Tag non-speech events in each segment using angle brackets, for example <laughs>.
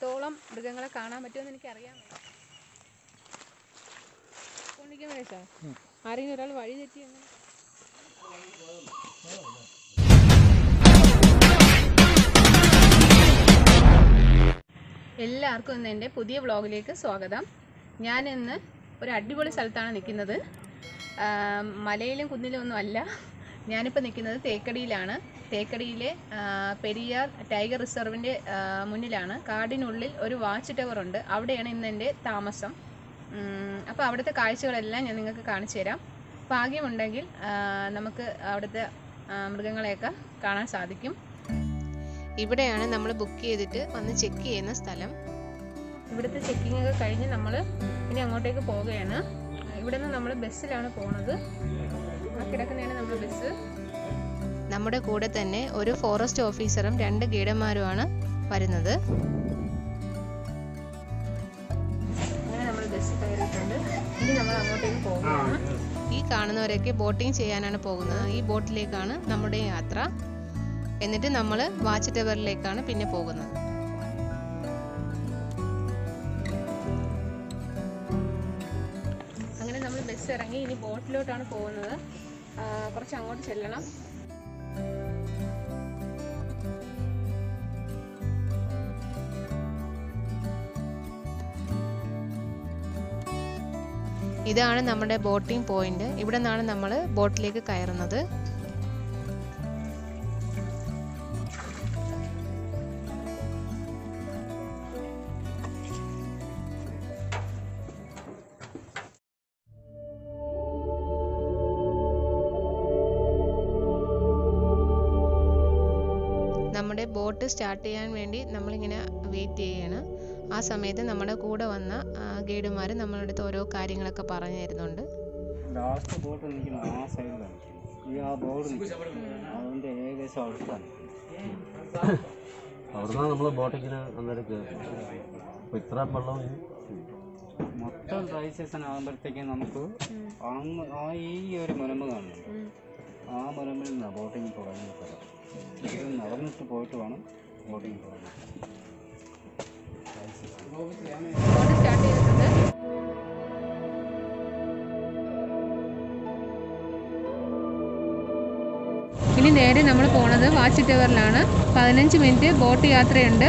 എത്രത്തോളം മൃഗങ്ങളെ കാണാൻ പറ്റുമെന്ന് എനിക്കറിയാൻ അറിയാം ആരെങ്കിലും ഒരാൾ വഴി തെറ്റി എല്ലാവർക്കും ഇന്ന് എന്റെ പുതിയ വ്ളോഗിലേക്ക് സ്വാഗതം. ഞാൻ ഇന്ന് ഒരു അടിപൊളി സ്ഥലത്താണ് നിൽക്കുന്നത്. മലയിലും കുന്നിലും ഒന്നും അല്ല. ഞാനിപ്പോൾ നിൽക്കുന്നത് തേക്കടിയിലാണ്. തേക്കടിയിലെ പെരിയാർ ടൈഗർ റിസർവിന്റെ മുന്നിലാണ്. കാടിനുള്ളിൽ ഒരു വാച്ച് ടവർ ഉണ്ട്. അവിടെയാണ് ഇന്ന് എന്റെ താമസം. അപ്പോൾ അവിടുത്തെ കാഴ്ചകളെല്ലാം ഞാൻ നിങ്ങൾക്ക് കാണിച്ചു തരാം. ഭാഗ്യമുണ്ടെങ്കിൽ നമുക്ക് അവിടുത്തെ മൃഗങ്ങളെയൊക്കെ കാണാൻ സാധിക്കും. ഇവിടെയാണ് നമ്മൾ ബുക്ക് ചെയ്തിട്ട് വന്ന് ചെക്ക് ചെയ്യുന്ന സ്ഥലം. ഇവിടുത്തെ ചെക്കിംഗ് ഒക്കെ കഴിഞ്ഞ് നമ്മൾ ഇനി അങ്ങോട്ടേക്ക് പോവുകയാണ്. ഇവിടെ നിന്ന് നമ്മൾ ബസ്സിലാണ് പോണത്. ആ കിടക്കുന്നതാണ് നമ്മൾ ബസ് നമ്മുടെ കൂടെ തന്നെ ഒരു ഫോറസ്റ്റ് ഓഫീസറും രണ്ട് ഗൈഡന്മാരുമാണ് വരുന്നത്. നമ്മൾ ബസ് കയറിയിട്ടുണ്ട്. ഇനി നമ്മൾ ഈ കാണുന്നവരൊക്കെ ബോട്ടിംഗ് ചെയ്യാനാണ് പോകുന്നത്. ഈ ബോട്ടിലേക്കാണ് നമ്മുടെ യാത്ര. എന്നിട്ട് നമ്മൾ വാച്ച് ടവറിലേക്കാണ് പിന്നെ പോകുന്നത്. അങ്ങനെ നമ്മൾ ബസ് ഇറങ്ങി ഇനി ബോട്ടിലോട്ടാണ് പോകുന്നത്. കുറച്ച് അങ്ങോട്ട് ചെല്ലണം. ഇതാണ് നമ്മുടെ ബോട്ടിംഗ് പോയിന്റ്. ഇവിടെ നിന്നാണ് നമ്മൾ ബോട്ടിലേക്ക് കയറുന്നത്. നമ്മുടെ ബോട്ട് സ്റ്റാർട്ട് ചെയ്യാൻ വേണ്ടി നമ്മളിങ്ങനെ വെയിറ്റ് ചെയ്യുകയാണ് ആ സമയത്ത് നമ്മുടെ കൂടെ വന്ന ഗൈഡുമാർ നമ്മളുടെ അടുത്ത് ഓരോ കാര്യങ്ങളൊക്കെ പറഞ്ഞു തരുന്നുണ്ട് ലാസ്റ്റ് ബോട്ട് ആ സൈഡിലാണ് ഈ ആ ബോർഡ് ഏകദേശം അടുത്താണ് അവിടുന്ന് നമ്മൾ ബോട്ടിങ്ങിന് അന്നേരം ഇത്ര വെള്ളം മൊത്തം ഡ്രൈ സീസൺ ആകുമ്പോഴത്തേക്കും നമുക്ക് അങ്ങ് ആ ഈ ഒരു മുനമ്പ് കാണുന്നുണ്ട്. ആ മുനമ്പിൽ നിന്നാണ് ബോട്ടിങ് തുടങ്ങുന്ന സ്ഥലം ഇത് നടന്നിട്ട് പോയിട്ട് വേണം ബോട്ടിങ് തുടങ്ങാൻ. നേരെ നമ്മൾ പോണത് വാച്ച് ടവറിലാണ് പതിനഞ്ച് മിനിറ്റ് ബോട്ട് യാത്രയുണ്ട്.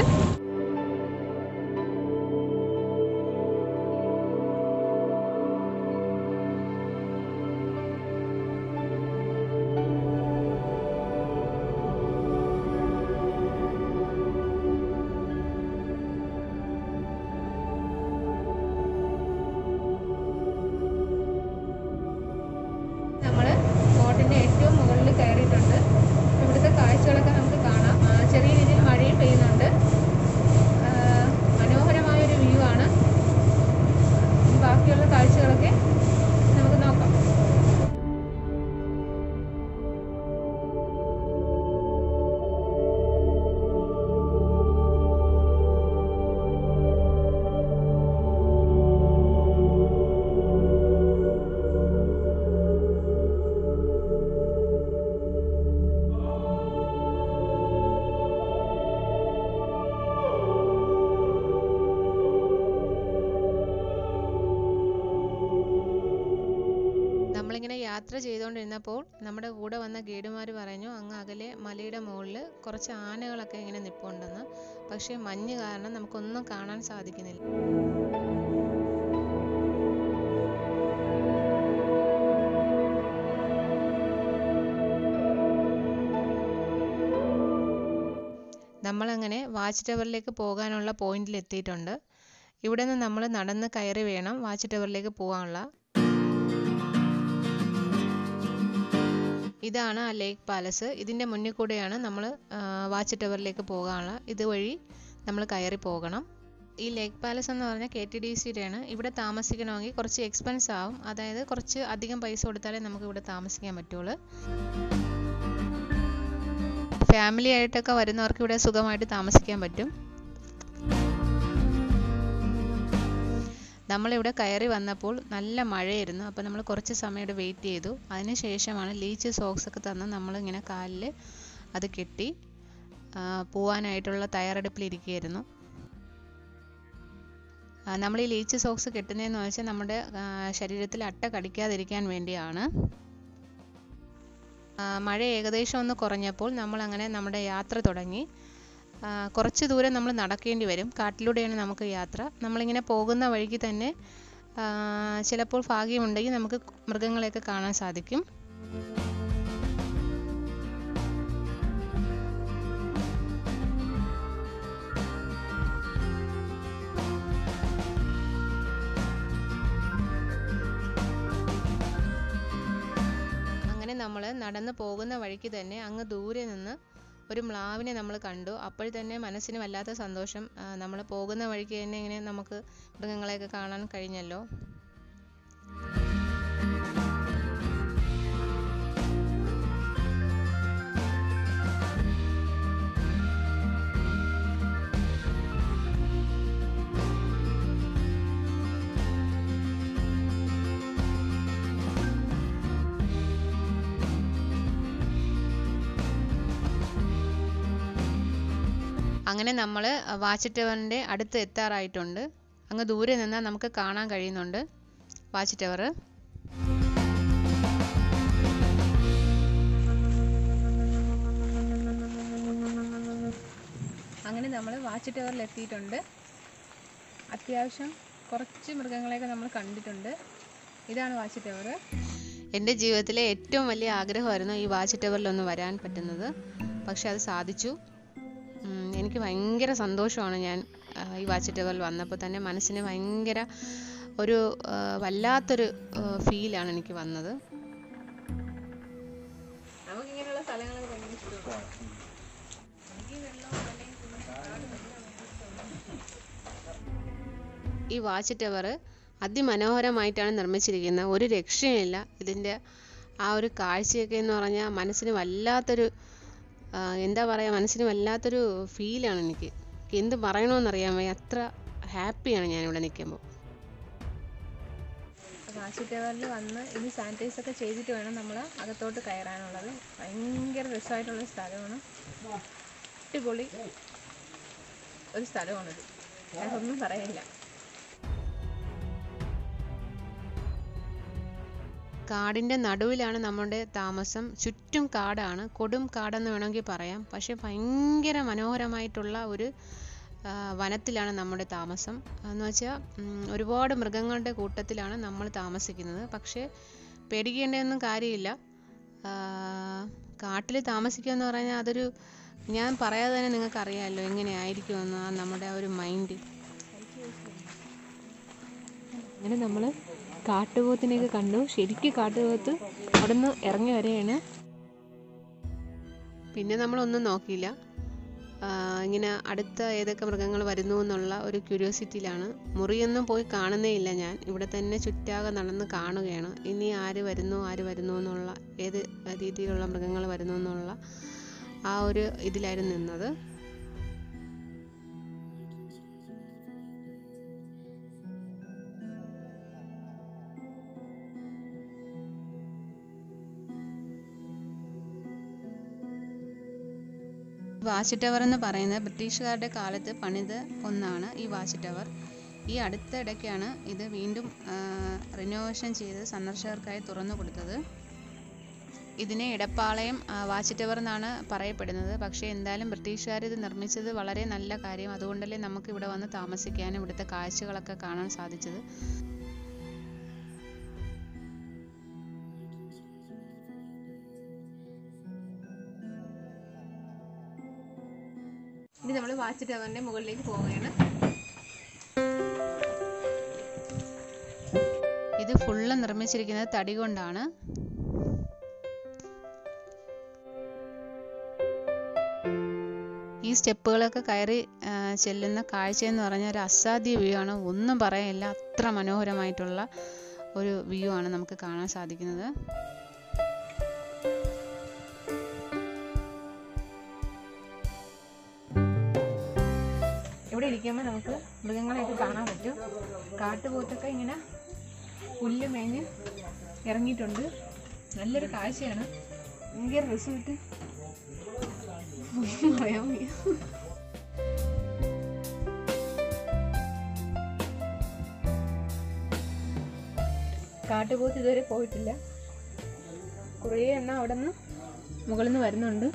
യാത്ര ചെയ്തുകൊണ്ടിരുന്നപ്പോൾ നമ്മുടെ കൂടെ വന്ന ഗൈഡുമാർ പറഞ്ഞു അങ്ങ് അകലെ മലയുടെ മുകളിൽ കുറച്ച് ആനകളൊക്കെ ഇങ്ങനെ നിൽപ്പുണ്ടെന്ന് പക്ഷേ മഞ്ഞ് കാരണം നമുക്കൊന്നും കാണാൻ സാധിക്കുന്നില്ല. നമ്മളങ്ങനെ വാച്ച് ടവറിലേക്ക് പോകാനുള്ള പോയിന്റിൽ എത്തിയിട്ടുണ്ട്. ഇവിടെ നിന്ന് നമ്മൾ നടന്ന് കയറി വേണം വാച്ച് ടവറിലേക്ക് പോകാനുള്ള. ഇതാണ് ആ ലേക്ക് പാലസ്. ഇതിന്റെ മുന്നിൽ കൂടെയാണ് നമ്മൾ വാച്ച് ടവറിലേക്ക് പോകാനുള്ള ഇതുവഴി നമ്മൾ കയറി പോകണം. ഈ ലേക്ക് പാലസ് എന്ന് പറഞ്ഞാൽ കെ ടി ഡി സിയുടെയാണ്. ഇവിടെ താമസിക്കണമെങ്കിൽ കുറച്ച് എക്സ്പെൻസ് ആവും. അതായത് കുറച്ച് അധികം പൈസ കൊടുത്താലേ നമുക്ക് ഇവിടെ താമസിക്കാൻ പറ്റുള്ളൂ. ഫാമിലി ആയിട്ടൊക്കെ വരുന്നവർക്ക് ഇവിടെ സുഖമായിട്ട് താമസിക്കാൻ പറ്റും. നമ്മളിവിടെ കയറി വന്നപ്പോൾ നല്ല മഴയായിരുന്നു. അപ്പോൾ നമ്മൾ കുറച്ച് സമയം ഇവിടെ വെയിറ്റ് ചെയ്തു. അതിനുശേഷമാണ് ലീച്ച് സോക്സ് ഒക്കെ തന്ന് നമ്മളിങ്ങനെ കാലിൽ അത് കെട്ടി പോവാനായിട്ടുള്ള തയ്യാറെടുപ്പിലിരിക്കുകയായിരുന്നു നമ്മൾ ഈ ലീച്ച് സോക്സ് കെട്ടുന്നതെന്ന് വെച്ചാൽ നമ്മുടെ ശരീരത്തിൽ അട്ട കടിക്കാതിരിക്കാൻ വേണ്ടിയാണ്. മഴ ഏകദേശം ഒന്ന് കുറഞ്ഞപ്പോൾ നമ്മൾ അങ്ങനെ നമ്മുടെ യാത്ര തുടങ്ങി. കുറച്ച് ദൂരം നമ്മൾ നടക്കേണ്ടി വരും. കാട്ടിലൂടെയാണ് നമുക്ക് യാത്ര. നമ്മളിങ്ങനെ പോകുന്ന വഴിക്ക് തന്നെ ചിലപ്പോൾ ഭാഗ്യമുണ്ടെങ്കിൽ നമുക്ക് മൃഗങ്ങളെയൊക്കെ കാണാൻ സാധിക്കും. അങ്ങനെ നമ്മൾ നടന്നു പോകുന്ന വഴിക്ക് തന്നെ അങ്ങ് ദൂരെ നിന്ന് ഒരു മ്ലാവിനെ നമ്മൾ കണ്ടു. അപ്പോൾ തന്നെ മനസ്സിന് വല്ലാത്ത സന്തോഷം. നമ്മൾ പോകുന്ന വഴിക്ക് തന്നെ ഇങ്ങനെ നമുക്ക് മൃഗങ്ങളെയൊക്കെ കാണാൻ കഴിഞ്ഞല്ലോ. അങ്ങനെ നമ്മൾ വാച്ച് ടവറിന്റെ അടുത്ത് എത്താറായിട്ടുണ്ട്. അങ്ങ് ദൂരെ നിന്നാൽ നമുക്ക് കാണാൻ കഴിയുന്നുണ്ട്. വാച്ച് ടവർ അങ്ങനെ നമ്മൾ വാച്ച് ടവറിൽ എത്തിയിട്ടുണ്ട്. അത്യാവശ്യം കുറച്ച് മൃഗങ്ങളെയൊക്കെ നമ്മൾ കണ്ടിട്ടുണ്ട്. ഇതാണ് വാച്ച് ടവർ എന്റെ ജീവിതത്തിലെ ഏറ്റവും വലിയ ആഗ്രഹമായിരുന്നു ഈ വാച്ച് ടവറിൽ ഒന്ന് വരാൻ പറ്റുന്നത്. പക്ഷെ അത് സാധിച്ചു. എനിക്ക് ഭയങ്കര സന്തോഷമാണ് ഞാൻ ഈ വാച്ച് വന്നപ്പോൾ തന്നെ മനസ്സിന് ഭയങ്കര ഒരു വല്ലാത്തൊരു ഫീലാണ് എനിക്ക് വന്നത്. നമുക്കിങ്ങനെയുള്ള സ്ഥലങ്ങളൊക്കെ ഭയങ്കര ഈ വാച്ച് ടവർ അതിമനോഹരമായിട്ടാണ് നിർമ്മിച്ചിരിക്കുന്നത്. ഒരു രക്ഷയുമില്ല. ഇതിന്റെ ആ ഒരു കാഴ്ചയൊക്കെ എന്ന് പറഞ്ഞാൽ മനസ്സിന് വല്ലാത്തൊരു എന്താ പറയുക മനസ്സിന് വല്ലാത്തൊരു ഫീലാണ് എനിക്ക്. എന്ത് പറയണമെന്നറിയാൻ വയ്യ. അത്ര ഹാപ്പിയാണ് ഞാനിവിടെ നിൽക്കുമ്പോൾ വാച്ച് ടവറിൽ വന്ന് ഇനി സാനിറ്റൈസ് ഒക്കെ ചെയ്തിട്ട് വേണം നമ്മൾ അകത്തോട്ട് കയറാനുള്ളത്. ഭയങ്കര രസമായിട്ടുള്ള സ്ഥലമാണ്. അടിപൊളി ഒരു സ്ഥലമാണിത്. ഞാനൊന്നും പറയില്ല കാടിന്റെ നടുവിലാണ് നമ്മുടെ താമസം. ചുറ്റും കാടാണ്. കൊടും കാടെന്ന് വേണമെങ്കിൽ പറയാം. പക്ഷേ ഭയങ്കര മനോഹരമായിട്ടുള്ള ഒരു വനത്തിലാണ് നമ്മുടെ താമസം. എന്ന് വെച്ചാൽ ഒരുപാട് മൃഗങ്ങളുടെ കൂട്ടത്തിലാണ് നമ്മൾ താമസിക്കുന്നത്. പക്ഷേ പേടിക്കേണ്ടതൊന്നും കാര്യമില്ല. കാട്ടിൽ താമസിക്കുക എന്ന് പറഞ്ഞാൽ അതൊരു ഞാൻ പറയാതെ തന്നെ നിങ്ങൾക്ക് അറിയാമല്ലോ എങ്ങനെയായിരിക്കുമെന്ന് നമ്മുടെ ആ ഒരു മൈൻഡ് അങ്ങനെ നമ്മൾ കാട്ടുപോത്തിനെയൊക്കെ കണ്ടു. ശരിക്കും കാട്ടുപോത്ത് അവിടെ നിന്ന് ഇറങ്ങി വരികയാണ്. പിന്നെ നമ്മളൊന്നും നോക്കിയില്ല. ഇങ്ങനെ അടുത്ത ഏതൊക്കെ മൃഗങ്ങൾ വരുന്നു എന്നുള്ള ഒരു ക്യൂരിയോസിറ്റിയിലാണ്. മുറിയൊന്നും പോയി കാണുന്നേ ഇല്ല ഞാൻ. ഇവിടെ തന്നെ ചുറ്റാകെ നടന്ന് കാണുകയാണ്. ഇനി ആര് വരുന്നു ആര് വരുന്നു എന്നുള്ള ഏത് രീതിയിലുള്ള മൃഗങ്ങൾ വരുന്നു എന്നുള്ള ആ ഒരു ഇതിലായിരുന്നു നിന്നത്. വാച്ച് ടവർ എന്ന് പറയുന്നത് ബ്രിട്ടീഷുകാരുടെ കാലത്ത് പണിത ഒന്നാണ് ഈ വാച്ച് ടവർ. ഈ അടുത്തിടയ്ക്കാണ് ഇത് വീണ്ടും റിനോവേഷൻ ചെയ്ത് സന്ദർശകർക്കായി തുറന്നു കൊടുത്തത്. ഇതിനെ ഇടപ്പാളയം വാച്ച് ടവർ എന്നാണ് പറയപ്പെടുന്നത്. പക്ഷേ എന്തായാലും ബ്രിട്ടീഷുകാർ ഇത് നിർമ്മിച്ചത് വളരെ നല്ല കാര്യം. അതുകൊണ്ടല്ലേ നമുക്ക് ഇവിടെ വന്ന് താമസിക്കാനും ഇവിടുത്തെ കാഴ്ചകളൊക്കെ കാണാൻ സാധിച്ചത്. വാച്ച് ടവറിന്റെ മുകളിലേക്ക് പോവുകയാണ്. ഇത് ഫുള്ള് നിർമ്മിച്ചിരിക്കുന്നത് തടി കൊണ്ടാണ്. ഈ സ്റ്റെപ്പുകളൊക്കെ കയറി ചെല്ലുന്ന കാഴ്ച എന്ന് പറഞ്ഞാൽ ഒരു അസാധ്യ വ്യൂ ആണ്. ഒന്നും പറയാനില്ല അത്ര മനോഹരമായിട്ടുള്ള ഒരു വ്യൂ ആണ് നമുക്ക് കാണാൻ സാധിക്കുന്നത്. ഇരിക്കുമ്പോൾ നമുക്ക് മൃഗങ്ങളെയൊക്കെ കാണാൻ പറ്റും. കാട്ടുപോത്തൊക്കെ ഇങ്ങനെ പുല്ല് മേഞ്ഞ് ഇറങ്ങിയിട്ടുണ്ട്. നല്ലൊരു കാഴ്ചയാണ്. ഭയങ്കര റിസൾട്ട് പറയാൻ വയ്യ കാട്ടുപോത്ത് ഇതുവരെ പോയിട്ടില്ല. കുറേ എണ്ണ അവിടെ നിന്ന് മുകളിൽ നിന്ന് വരുന്നുണ്ട്.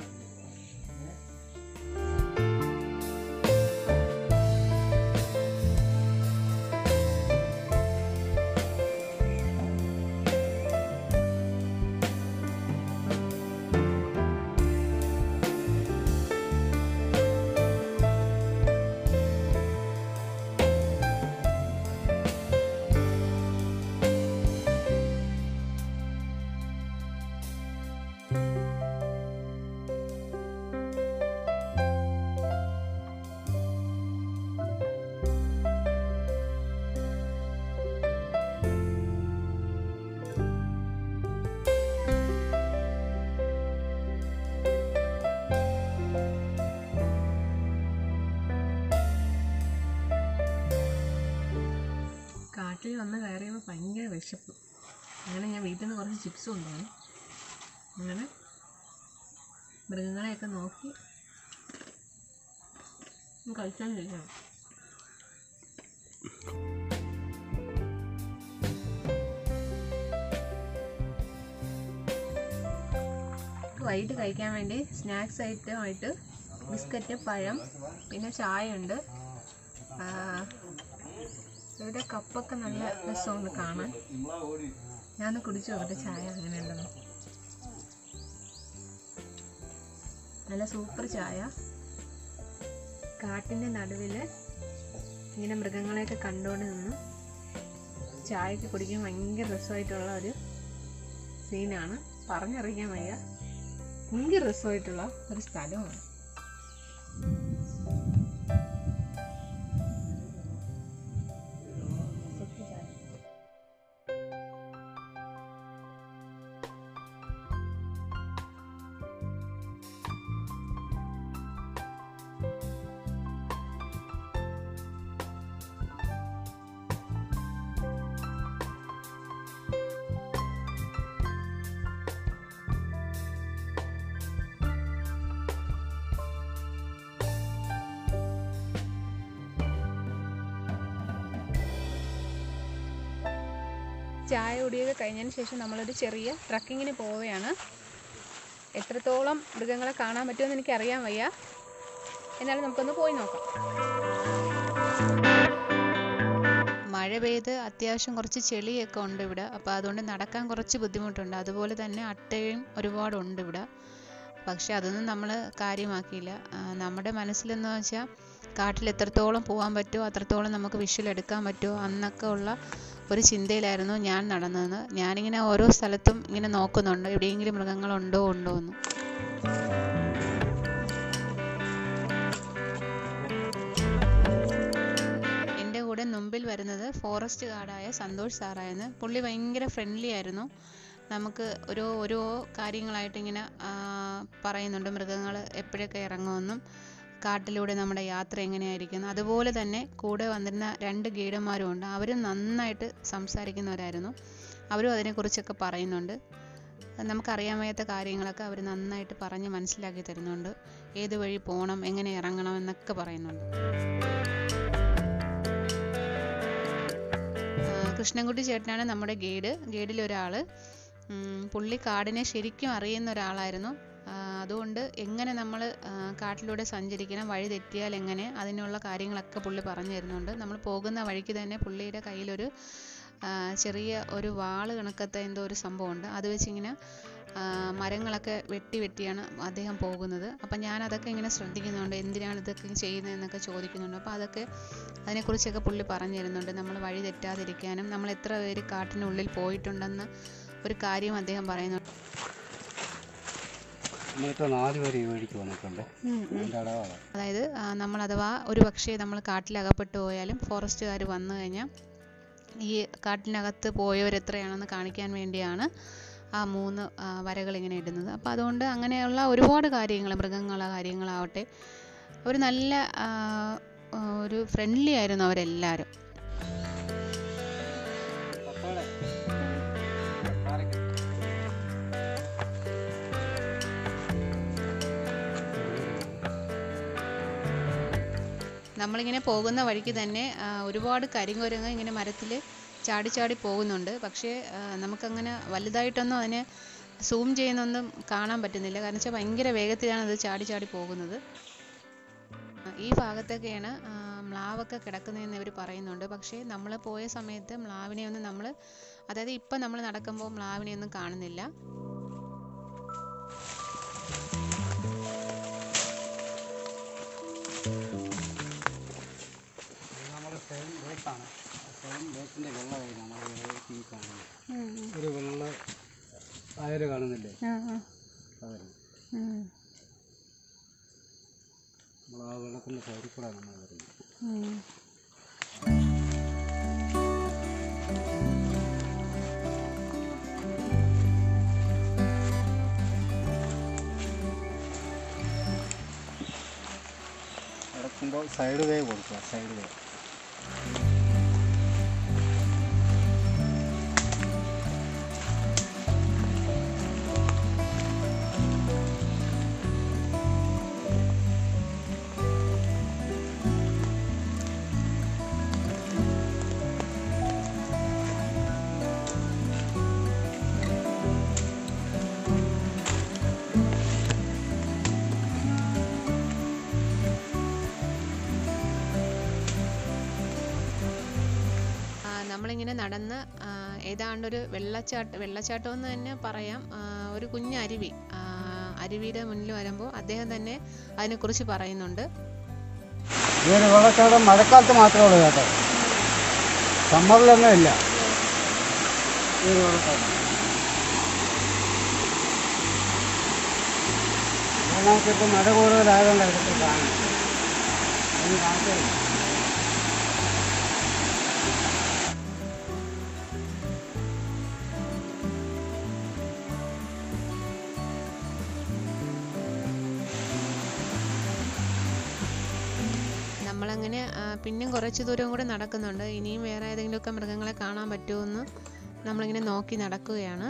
വന്ന് കയറിയപ്പോൾ ഭയങ്കര വിശപ്പ്. അങ്ങനെ ഞാൻ വീട്ടിൽ നിന്ന് കുറച്ച് ചിപ്സ് കൊണ്ടുപോയി അങ്ങനെ മൃഗങ്ങളെയൊക്കെ നോക്കി കഴിച്ചാൽ ചെയ്യാം വൈകിട്ട് കഴിക്കാൻ വേണ്ടി സ്നാക്സ് ഐറ്റമായിട്ട് ബിസ്ക്കറ്റ് പഴം പിന്നെ ചായ ഉണ്ട്. ഇവിടെ കപ്പൊക്കെ നല്ല രസമുണ്ട് കാണാൻ. ഞാൻ കുടിച്ചു നോക്കട്ടെ ചായ അങ്ങനെയുണ്ടെന്ന് നല്ല സൂപ്പർ ചായ. കാട്ടിന്റെ നടുവിൽ ഇങ്ങനെ മൃഗങ്ങളെയൊക്കെ കണ്ടുകൊണ്ട് നിന്ന് ചായക്ക് കുടിക്കാൻ ഭയങ്കര രസമായിട്ടുള്ള ഒരു സീനാണ് പറഞ്ഞറിയിക്കാൻ വയ്യ. ഭയങ്കര രസമായിട്ടുള്ള ഒരു സ്ഥലമാണ്. ചായ കുടിയൊക്കെ കഴിഞ്ഞതിന് ശേഷം നമ്മളൊരു ചെറിയ ട്രക്കിങ്ങിന് പോവുകയാണ്. എത്രത്തോളം മൃഗങ്ങളെ കാണാൻ പറ്റുമെന്ന് എനിക്ക് അറിയാൻ വയ്യ. എന്നാലും നമുക്കൊന്ന് പോയി നോക്കാം. മഴ പെയ്ത് അത്യാവശ്യം കുറച്ച് ചെളിയൊക്കെ ഉണ്ട് ഇവിടെ. അപ്പോൾ അതുകൊണ്ട് നടക്കാൻ കുറച്ച് ബുദ്ധിമുട്ടുണ്ട്. അതുപോലെ തന്നെ അട്ടയും ഒരുപാടുണ്ട് ഇവിടെ. പക്ഷെ അതൊന്നും നമ്മൾ കാര്യമാക്കിയില്ല. നമ്മുടെ മനസ്സിലെന്ന് വെച്ചാൽ കാട്ടിൽ എത്രത്തോളം പോകാൻ പറ്റുമോ അത്രത്തോളം നമുക്ക് വിഷ്വൽ എടുക്കാൻ പറ്റുമോ അന്നൊക്കെ ഉള്ള ഒരു ചിന്തയിലായിരുന്നു ഞാൻ നടന്നത്. ഞാനിങ്ങനെ ഓരോ സ്ഥലത്തും ഇങ്ങനെ നോക്കുന്നുണ്ട്. എവിടെയെങ്കിലും മൃഗങ്ങളുണ്ടോ ഉണ്ടോ എന്ന്. എന്റെ കൂടെ മുമ്പിൽ വരുന്നത് ഫോറസ്റ്റ് ഗാർഡായ സന്തോഷ് സാറായിരുന്നു. പുള്ളി ഭയങ്കര ഫ്രണ്ട്ലി ആയിരുന്നു. നമുക്ക് ഓരോ ഓരോ കാര്യങ്ങളായിട്ട് ഇങ്ങനെ പറയുന്നുണ്ട്. മൃഗങ്ങൾ എപ്പോഴൊക്കെ ഇറങ്ങുമെന്നും. കാട്ടിലൂടെ നമ്മുടെ യാത്ര എങ്ങനെയായിരിക്കും അതുപോലെ തന്നെ കൂടെ വന്നിരുന്ന രണ്ട് ഗൈഡന്മാരും ഉണ്ട്. അവരും നന്നായിട്ട് സംസാരിക്കുന്നവരായിരുന്നു. അവരും അതിനെക്കുറിച്ചൊക്കെ പറയുന്നുണ്ട്. നമുക്കറിയാൻ വയ്യാത്ത കാര്യങ്ങളൊക്കെ അവർ നന്നായിട്ട് പറഞ്ഞ് മനസ്സിലാക്കി തരുന്നുണ്ട്. ഏത് വഴി പോകണം എങ്ങനെ ഇറങ്ങണം എന്നൊക്കെ പറയുന്നുണ്ട്. കൃഷ്ണൻകുട്ടി ചേട്ടനാണ് നമ്മുടെ ഗൈഡ്. ഗൈഡിൽ ഒരാൾ പുള്ളി കാടിനെ ശരിക്കും അറിയുന്ന ഒരാളായിരുന്നു. അതുകൊണ്ട് എങ്ങനെ നമ്മൾ കാട്ടിലൂടെ സഞ്ചരിക്കണം വഴി തെറ്റിയാൽ എങ്ങനെ അതിനുള്ള കാര്യങ്ങളൊക്കെ പുള്ളി പറഞ്ഞു തരുന്നുണ്ട്. നമ്മൾ പോകുന്ന വഴിക്ക് തന്നെ പുള്ളിയുടെ കയ്യിലൊരു ചെറിയ ഒരു വാൾ കണക്കത്തെ എന്തോ ഒരു സംഭവമുണ്ട്. അത് വെച്ചിങ്ങനെ മരങ്ങളൊക്കെ വെട്ടി വെട്ടിയാണ് അദ്ദേഹം പോകുന്നത്. അപ്പം ഞാൻ അതൊക്കെ ഇങ്ങനെ ശ്രദ്ധിക്കുന്നുണ്ട്. എന്തിനാണ് ഇതൊക്കെ ചെയ്യുന്നതെന്നൊക്കെ ചോദിക്കുന്നുണ്ട്. അപ്പോൾ അതൊക്കെ അതിനെക്കുറിച്ചൊക്കെ പുള്ളി പറഞ്ഞു തരുന്നുണ്ട്. നമ്മൾ വഴി തെറ്റാതിരിക്കാനും നമ്മൾ എത്ര പേര് കാട്ടിനുള്ളിൽ പോയിട്ടുണ്ടെന്ന് ഒരു കാര്യം അദ്ദേഹം പറയുന്നുണ്ട്. നാല് വന്നിട്ടുണ്ട്. അതായത് നമ്മൾ അഥവാ ഒരു പക്ഷേ നമ്മൾ കാട്ടിലകപ്പെട്ടു പോയാലും ഫോറസ്റ്റുകാർ വന്നു കഴിഞ്ഞാൽ ഈ കാട്ടിനകത്ത് പോയവർ എത്രയാണെന്ന് കാണിക്കാൻ വേണ്ടിയാണ് ആ മൂന്ന് വരകൾ ഇങ്ങനെ ഇടുന്നത്. അപ്പോൾ അതുകൊണ്ട് അങ്ങനെയുള്ള ഒരുപാട് കാര്യങ്ങൾ മൃഗങ്ങളെ കാര്യങ്ങളാവട്ടെ അവർ നല്ല ഒരു ഫ്രണ്ട്ലി ആയിരുന്നു അവരെല്ലാവരും. നമ്മളിങ്ങനെ പോകുന്ന വഴിക്ക് തന്നെ ഒരുപാട് കരിങ്കുരങ്ങ് ഇങ്ങനെ മരത്തിൽ ചാടി ചാടി പോകുന്നുണ്ട്. പക്ഷേ നമുക്കങ്ങനെ വലുതായിട്ടൊന്നും അതിനെ സൂം ചെയ്യുന്നൊന്നും കാണാൻ പറ്റുന്നില്ല. കാരണം വെച്ചാൽ ഭയങ്കര വേഗത്തിലാണ് അത് ചാടി ചാടി പോകുന്നത്. ഈ ഭാഗത്തൊക്കെയാണ് മ്ലാവൊക്കെ കിടക്കുന്നതെന്ന് ഇവർ പറയുന്നുണ്ട്. പക്ഷേ നമ്മൾ പോയ സമയത്ത് മ്ലാവിനെ ഒന്നും നമ്മൾ അതായത് ഇപ്പം നമ്മൾ നടക്കുമ്പോൾ മ്ലാവിനെ ഒന്നും കാണുന്നില്ല. നമ്മുടെ സെയിം ലേക്കാണ് വെള്ള നമ്മൾ ഈ കാണുന്നത്. ഒരു വെള്ള വയറ് കാണുന്നില്ലേ? അതായിരുന്നു. നമ്മൾ ആ വെള്ളത്തിന്റെ സൈഡിൽ കൂടെ നമ്മൾ വരുന്നത്. കിടക്കുമ്പോൾ സൈഡ് വേ കൊടുക്കുക സൈഡ് വേ നമ്മളിങ്ങനെ നടന്ന് ഏതാണ്ടൊരു വെള്ളച്ചാട്ട വെള്ളച്ചാട്ടം എന്ന് തന്നെ പറയാം. ഒരു കുഞ്ഞ് അരുവി ആ, അരുവിയുടെ മുന്നിൽ വരുമ്പോൾ അദ്ദേഹം തന്നെ അതിനെക്കുറിച്ച് പറയുന്നുണ്ട്. ഈ ഒരു വെള്ളച്ചാട്ടം മഴക്കാലത്ത് മാത്രമേ ഉള്ളൂ കേട്ടോ. സമ്മറിലൊന്നും ഇല്ല. ഈ ഒരു വെള്ളച്ചാട്ടം. നമുക്കിപ്പോൾ മഴ കൂടുതലായതുകൊണ്ട് ഇതൊക്കെ കാണാം നമ്മളങ്ങനെ പിന്നെയും കുറച്ച് ദൂരം കൂടെ നടക്കുന്നുണ്ട്. ഇനിയും വേറെ ഏതെങ്കിലുമൊക്കെ മൃഗങ്ങളെ കാണാൻ പറ്റുമെന്ന് നമ്മളിങ്ങനെ നോക്കി നടക്കുകയാണ്.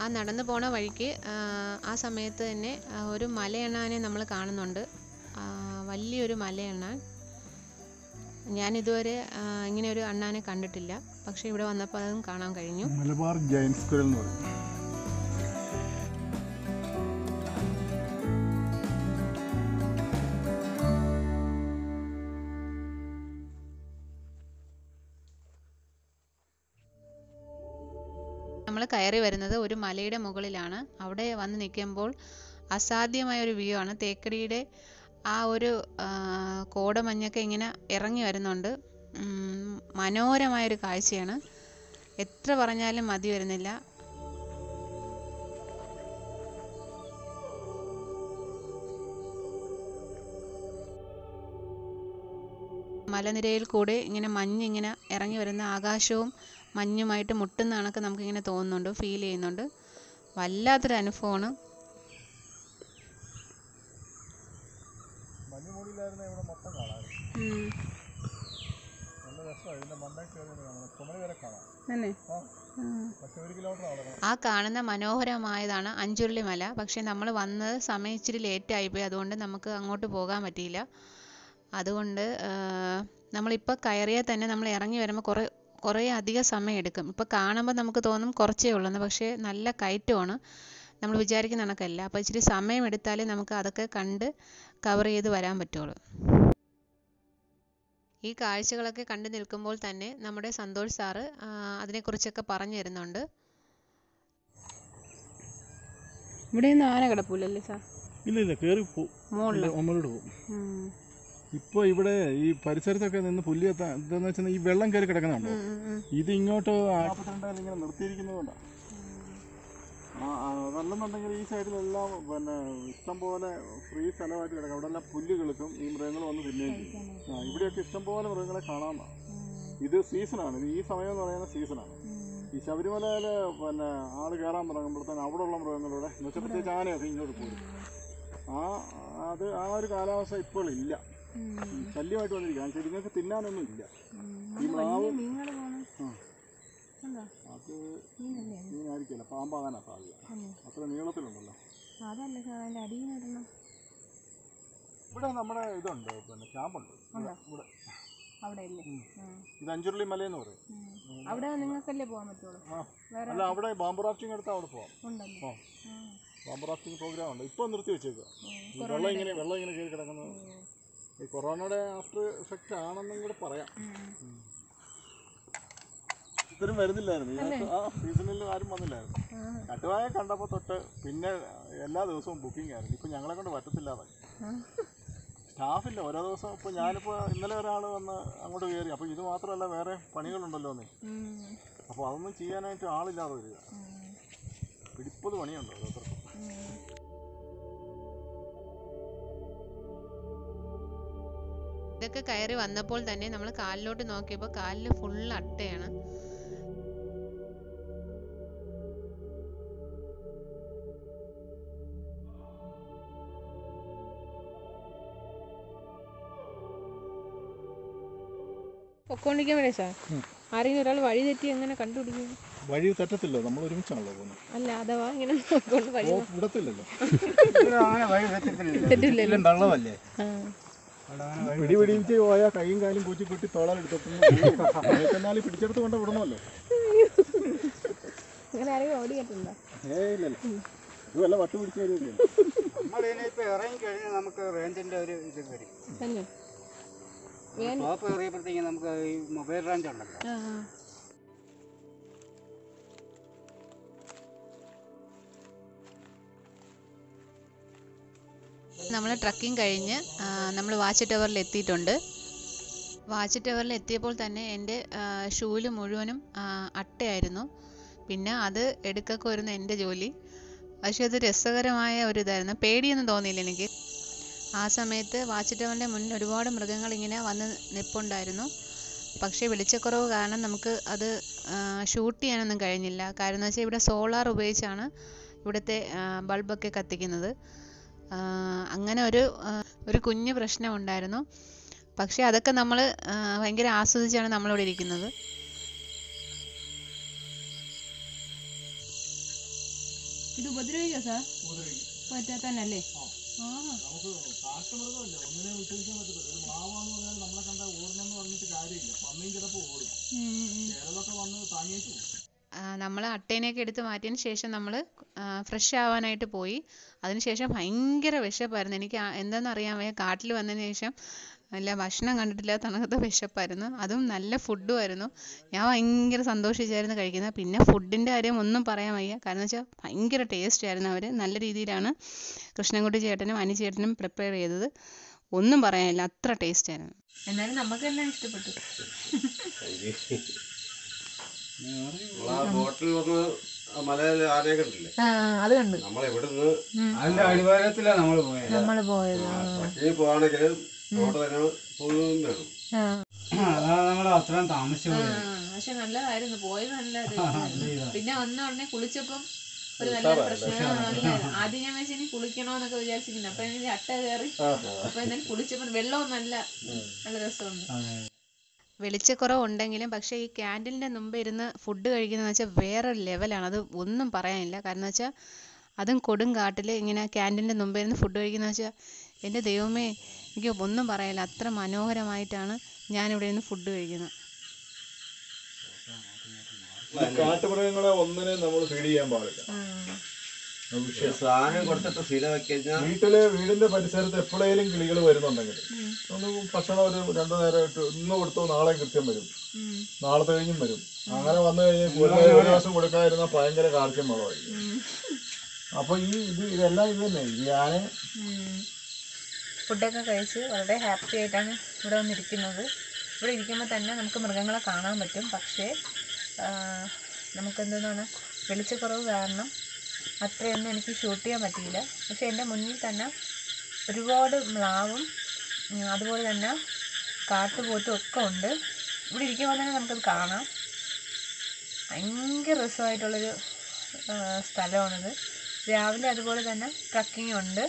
ആ നടന്നു പോണ വഴിക്ക് ആ, സമയത്ത് തന്നെ ഒരു മലയണ്ണാനെ നമ്മൾ കാണുന്നുണ്ട്. വലിയൊരു മലയണ്ണാൻ. ഞാൻ ഇതുവരെ ഇങ്ങനെ ഒരു അണ്ണാനെ കണ്ടിട്ടില്ല. പക്ഷെ ഇവിടെ വന്നപ്പോൾ അതും കാണാൻ കഴിഞ്ഞു. മലബാർ സ്ക്വയർ എന്ന് പറയും. കയറി വരുന്നത് ഒരു മലയുടെ മുകളിലാണ്. അവിടെ വന്ന് നിൽക്കുമ്പോൾ അസാധ്യമായ ഒരു വ്യൂ ആണ്. തേക്കടിയുടെ ആ ഒരു കോടമഞ്ഞൊക്കെ ഇങ്ങനെ ഇറങ്ങി വരുന്നുണ്ട്. മനോഹരമായൊരു കാഴ്ചയാണ്. എത്ര പറഞ്ഞാലും മതി വരുന്നില്ല. മലനിരയിൽ കൂടെ ഇങ്ങനെ മഞ്ഞിങ്ങനെ ഇറങ്ങി വരുന്ന ആകാശവും മഞ്ഞുമായിട്ട് മുട്ടുന്ന കണക്ക് നമുക്കിങ്ങനെ തോന്നുന്നുണ്ട് ഫീൽ ചെയ്യുന്നുണ്ട്. വല്ലാത്തൊരു അനുഭവമാണ്. ആ. കാണുന്ന മനോഹരമായതാണ് അഞ്ചുരുളി മല. പക്ഷെ നമ്മൾ വന്നത് സമയം ഇച്ചിരി ലേറ്റ് ആയിപ്പോയി അതുകൊണ്ട് നമുക്ക് അങ്ങോട്ട് പോകാൻ പറ്റിയില്ല. അതുകൊണ്ട് നമ്മളിപ്പോൾ കയറിയാൽ തന്നെ നമ്മൾ ഇറങ്ങി വരുമ്പോൾ കുറേ കുറേ അധികം സമയം എടുക്കും. ഇപ്പോൾ കാണുമ്പോൾ നമുക്ക് തോന്നും കുറച്ചേ ഉള്ളെന്ന് പക്ഷേ നല്ല കയറ്റമാണ്. നമ്മൾ വിചാരിക്കുന്ന കണക്കല്ല. അപ്പോൾ ഇച്ചിരി സമയം എടുത്താലേ നമുക്ക് അതൊക്കെ കണ്ട് കവർ ചെയ്ത് വരാൻ പറ്റുള്ളൂ. ഈ കാഴ്ചകളൊക്കെ കണ്ടു നിൽക്കുമ്പോൾ തന്നെ നമ്മുടെ സന്തോഷ് സാറ് അതിനെക്കുറിച്ചൊക്കെ പറഞ്ഞു തരുന്നുണ്ട്. ഇവിടെ നിന്ന് ആന കിടപ്പൂലല്ലേ സാർ ഇല്ല ഇല്ല കയറി പോകും ഒമ്മലോട് പോകും ഇപ്പോൾ ഇവിടെ ഈ പരിസരത്തൊക്കെ നിന്ന് പുല്ല് എത്താൻ എന്താന്ന് വെച്ചാൽ ഈ വെള്ളം കയറി കിടക്കുന്നുണ്ടോ. ഇത് ഇങ്ങോട്ട് ഇങ്ങനെ നിർത്തിയിരിക്കുന്നതുകൊണ്ടാണ് അതല്ലെന്നുണ്ടെങ്കിൽ ഈ സൈഡിലെല്ലാം പിന്നെ ഇഷ്ടം പോലെ ഫ്രീ സ്ഥലമായിട്ട് കിടക്കും. അവിടെ എല്ലാം പുല്ല് കിളുക്കും ഈ മൃഗങ്ങൾ വന്ന് തിന്നുകയും ചെയ്യും. ആ ഇവിടെയൊക്കെ ഇഷ്ടം പോലെ മൃഗങ്ങളെ കാണാമെന്നാണ് ഇത് സീസണാണ്. ഇത് ഈ സമയം എന്ന് പറയുന്ന സീസണാണ്. ഈ ശബരിമലയിൽ പിന്നെ ആൾ കയറാൻ തുടങ്ങുമ്പോഴത്തേന് അവിടെയുള്ള മൃഗങ്ങളുടെ എന്ന് വെച്ചാൽ പ്രത്യേകിച്ച് ആനയൊക്കെ ഇങ്ങോട്ട് പോയി ആ അത് ആ ഒരു കാലാവസ്ഥ ഇപ്പോൾ ഇല്ല ശല്യമായിട്ട് വന്നിരിക്കുക ചെടികൾക്ക് തിന്നാനൊന്നും ഇല്ല. ഈ മാവ്. അത് മീനായിരിക്കില്ല പാമ്പാകാനാ സാധ്യത. അത്ര നീളത്തിലുണ്ടല്ലോ. ഇവിടെ നമ്മുടെ ഇതുണ്ട്. പിന്നെ ക്യാമ്പുണ്ട്. ഇവിടെ ഇത് അഞ്ചുരുളി മലയെന്ന് പറയും. അവിടെ നിങ്ങൾക്കല്ലേ പോകാൻ പറ്റുള്ളൂ? അല്ല അവിടെ ബാമ്പു റാഫ്റ്റിംഗ് എടുത്താൽ അവിടെ പോവാം. ബാമ്പു റാഫ്റ്റിംഗ് പ്രോഗ്രാം ഉണ്ട്. ഇപ്പൊ നിർത്തി വെച്ചേക്കുക വെള്ളം ഇങ്ങനെ വെള്ളം ഇങ്ങനെ കയറി കിടക്കുന്നത്. ഈ കൊറോണയുടെ ആഫ്റ്റർ എഫക്റ്റ് ആണെന്നും കൂടെ പറയാം. ഇത്തരം വരുന്നില്ലായിരുന്നു. ആ സീസണിൽ ആരും വന്നില്ലായിരുന്നു. കട്ടുവായ കണ്ടപ്പോൾ തൊട്ട് പിന്നെ എല്ലാ ദിവസവും ബുക്കിംഗ് ആയിരുന്നു. ഇപ്പം ഞങ്ങളെ കൊണ്ട് പറ്റത്തില്ലാതെ സ്റ്റാഫില്ല ഓരോ ദിവസം ഇപ്പൊ ഞാനിപ്പോൾ ഇന്നലെ ഒരാൾ വന്ന് അങ്ങോട്ട് കയറി. അപ്പോൾ ഇത് മാത്രമല്ല വേറെ പണികളുണ്ടല്ലോ എന്നേ അപ്പോൾ അതൊന്നും ചെയ്യാനായിട്ട് ആളില്ലാതെ വരിക. പിടിപ്പത് പണിയുണ്ട് ഓരോരുത്തർക്കും? ഇതൊക്കെ കയറി വന്നപ്പോൾ തന്നെ നമ്മൾ കാലിലോട്ട് നോക്കിയപ്പോൾ കാലിൽ ഫുൾ അട്ടയാണ്. പൊക്കോണ്ടിരിക്കാൻ സാർ? ആരെങ്കിലും ഒരാൾ വഴി തെറ്റി എങ്ങനെ കണ്ടുപിടിക്കും? വഴി തെറ്റത്തില്ല നമ്മൾ ഒരുമിച്ചാണല്ലോ പോകുന്നത്. അല്ല അഥവാ ഇങ്ങനെ വിടത്തില്ലല്ലോ. പിടി പിടിച്ച് പോയാൽ കൈയും കാലും പൂച്ചി കുട്ടി തോളെടുത്തെന്നാൽ പിടിച്ചെടുത്ത് കൊണ്ട് വിടണമല്ലോ. ആരെയും ആരെങ്കിലും ഓടിയിട്ടുണ്ടോ ഏ ഇല്ലല്ലോ ഇത് വല്ല വട്ട് പിടിച്ച് തരുമല്ലോ നമ്മളിനിപ്പോൾ ഇറങ്ങി കഴിഞ്ഞാൽ നമുക്ക് റേഞ്ചിന്റെ ഒരു ഇത് വരും. ടോപ്പ് കയറിയപ്പോഴത്തേക്കും നമുക്ക് ഈ മൊബൈൽ റേഞ്ച് ഉണ്ടല്ലോ. നമ്മൾ ട്രക്കിംഗ് കഴിഞ്ഞ് നമ്മൾ വാച്ച് ടവറിൽ എത്തിയിട്ടുണ്ട്. വാച്ച് ടവറിൽ എത്തിയപ്പോൾ തന്നെ എന്റെ ഷൂവിൽ മുഴുവനും അട്ടയായിരുന്നു. പിന്നെ അത് എടുക്കൊക്കെ വരുന്ന എന്റെ ജോലി. പക്ഷേ അത് രസകരമായ ഒരു ഇതായിരുന്നു. പേടിയൊന്നും തോന്നിയില്ല എനിക്ക്. ആ സമയത്ത് വാച്ച് ടവറിന്റെ മുന്നിൽ ഒരുപാട് മൃഗങ്ങൾ ഇങ്ങനെ വന്ന് നിൽപ്പുണ്ടായിരുന്നു പക്ഷേ വെളിച്ചക്കുറവ് കാരണം നമുക്ക് അത് ഷൂട്ട് ചെയ്യാനൊന്നും കഴിഞ്ഞില്ല. കാരണം എന്ന് വെച്ചാൽ ഇവിടെ സോളാർ ഉപയോഗിച്ചാണ് ഇവിടുത്തെ ബൾബൊക്കെ കത്തിക്കുന്നത്. അങ്ങനെ ഒരു ഒരു കുഞ്ഞു പ്രശ്നം ഉണ്ടായിരുന്നു പക്ഷേ അതൊക്കെ നമ്മൾ ഭയങ്കര ആസ്വദിച്ചാണ് നമ്മളിവിടെ ഇരിക്കുന്നത്. ഇത് ഉപദ്രവിക്കോ. സാർ പറ്റാത്തന്നല്ലേ നമ്മളെ കണ്ട ഓടണമെന്ന് പറഞ്ഞിട്ട് കാര്യമില്ല. പന്നിയും ചിലപ്പോൾ ഓടും. ചിലതൊക്കെ വന്ന് നമ്മൾ അട്ടേനെയൊക്കെ എടുത്ത് മാറ്റിയതിന് ശേഷം നമ്മൾ ഫ്രഷ് ആവാനായിട്ട് പോയി. അതിനുശേഷം ഭയങ്കര വിശപ്പായിരുന്നു. എനിക്ക് ആ- എന്താണെന്ന് അറിയാൻ വയ്യ. കാട്ടിൽ വന്നതിന് ശേഷം നല്ല ഭക്ഷണം കണ്ടിട്ടില്ല തണുത്ത വിശപ്പായിരുന്നു. അതും നല്ല ഫുഡും ആയിരുന്നു. ഞാൻ ഭയങ്കര സന്തോഷിച്ചായിരുന്നു കഴിക്കുന്നത്. പിന്നെ ഫുഡിന്റെ കാര്യം ഒന്നും പറയാൻ വയ്യ. കാരണം വെച്ചാൽ ഭയങ്കര ടേസ്റ്റ് ആയിരുന്നു അവർ നല്ല രീതിയിലാണ് കൃഷ്ണൻകുട്ടി ചേട്ടനും അനി ചേട്ടനും പ്രിപ്പയർ ചെയ്തത്. ഒന്നും പറയാനില്ല. അത്ര ടേസ്റ്റ് ആയിരുന്നു. എന്നാലും നമുക്കെല്ലാം ഇഷ്ടപ്പെട്ടു <laughs> ആ ബോട്ടിൽ വന്ന് ആ മലയിൽ ആനയെ കണ്ടില്ലേ ആ അത് കണ്ടു. നമ്മൾ പോയത്. പക്ഷെ നല്ലതായിരുന്നു. പോയത് നല്ലതായിരുന്നു. പിന്നെ വന്ന ഉടനെ കുളിച്ചപ്പം ഒരു നല്ല പ്രശ്നം ആദ്യം ഞാൻ വെച്ചാൽ ഇനി കുളിക്കണോന്നൊക്കെ വിചാരിച്ചിരിക്കുന്നു അപ്പൊ എനിക്ക് അട്ട കയറി അപ്പൊ എന്തായാലും കുളിച്ചപ്പോ വെള്ളവും നല്ല നല്ല രസമുണ്ട്. വെളിച്ചക്കുറവ് ഉണ്ടെങ്കിലും പക്ഷേ ഈ ക്യാന്റീനിന്റെ മുമ്പ് ഇരുന്ന് ഫുഡ് കഴിക്കുന്നത് വെച്ചാൽ വേറൊരു ലെവലാണ്. അത് ഒന്നും പറയാനില്ല. കാരണം വെച്ചാൽ അതും കൊടും കാട്ടിൽ ഇങ്ങനെ ക്യാന്റീന്റെ മുമ്പ് ഇരുന്ന് ഫുഡ് കഴിക്കുന്നത് വെച്ചാൽ എന്റെ ദൈവമേ എനിക്ക് ഒന്നും പറയാനില്ല. അത്ര മനോഹരമായിട്ടാണ് ഞാനിവിടെ ഇരുന്ന് ഫുഡ് കഴിക്കുന്നത്. കാട്ടുമൃഗങ്ങളെ ഒന്നിനെ നമ്മൾ ഫീഡ് ചെയ്യാൻ പാടില്ല. സാധനം കൊടുത്തിട്ട് വെക്കഴിഞ്ഞാൽ വീട്ടിൽ വീടിന്റെ പരിസരത്ത് എപ്പോഴേലും കിളികൾ വരുന്നുണ്ടെങ്കിൽ ഒന്ന് ഭക്ഷണം ഒരു രണ്ടു നേരമായിട്ട് ഇന്ന് കൊടുത്തോ നാളെ കൃത്യം വരും. നാളത്തെ കഴിഞ്ഞും വരും. അങ്ങനെ വന്നു കഴിഞ്ഞാൽ ഒരു ദിവസം കൊടുക്കാതിരുന്ന ഭയങ്കര കാർഷ്യം വളമായി. അപ്പൊ ഈ ഇത് ഇതെല്ലാം ഇത് തന്നെ ഞാൻ ഫുഡൊക്കെ കഴിച്ച് വളരെ ഹാപ്പി ആയിട്ടാണ് ഇവിടെ വന്നിരിക്കുന്നത്. ഇവിടെ ഇരിക്കുമ്പോൾ തന്നെ നമുക്ക് മൃഗങ്ങളെ കാണാൻ പറ്റും. പക്ഷേ നമുക്കെന്താണ് നമുക്കെന്തെന്നാണ്? വെളിച്ചക്കുറവ് കാരണം അത്രയൊന്നും എനിക്ക് ഷൂട്ട് ചെയ്യാൻ പറ്റിയില്ല. പക്ഷേ എന്റെ മുന്നിൽ തന്നെ ഒരുപാട് മ്ലാവും അതുപോലെ തന്നെ കാട്ടുപോത്തും ഒക്കെ ഉണ്ട്. ഇവിടെ ഇരിക്കുമ്പോൾ തന്നെ നമുക്കത് കാണാം. ഭയങ്കര രസമായിട്ടുള്ളൊരു സ്ഥലമാണിത്. രാവിലെ അതുപോലെ തന്നെ ട്രക്കിംഗ് ഉണ്ട്